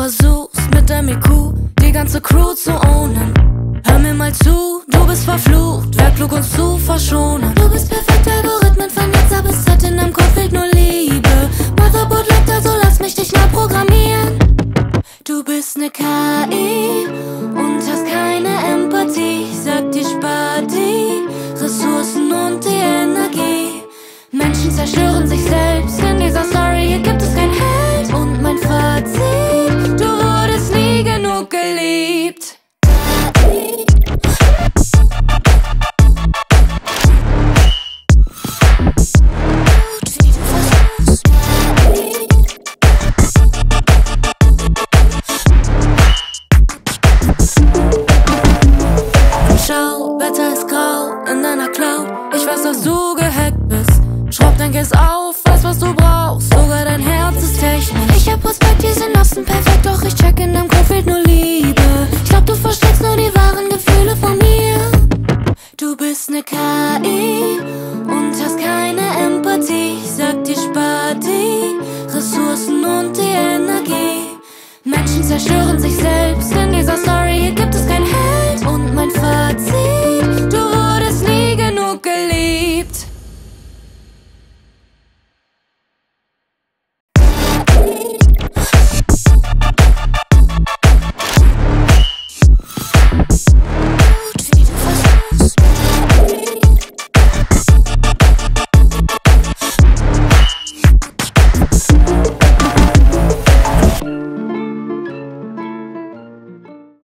versuchst mit deinem IQ die ganze Crew zu ownen. Hör mir mal zu, du bist verflucht, wer klug uns zu verschonen. Du bist perfekt, Algorithmen vernetzt, aber es hat in deinem Kopf fehlt nur Liebe. Motherboard läuft, also lass mich dich mal programmieren. Du bist ne KI und hast keine Empathie. Sag dir, spar die Ressourcen und die Energie. Menschen zerstören sich selbst. weiß, dass du gehackt bist. Schraub dein Case auf, weiß, was du brauchst. Sogar dein Herz ist technisch. Ich hab Respekt, wir sind lassen perfekt. Doch ich check in deinem Kopf fehlt nur Liebe. Ich glaub, du versteckst nur die wahren Gefühle von mir. Du bist ne KI und hast keine Empathie. Ich sag dir, spar die Ressourcen und die Energie. Menschen zerstören sich selbst.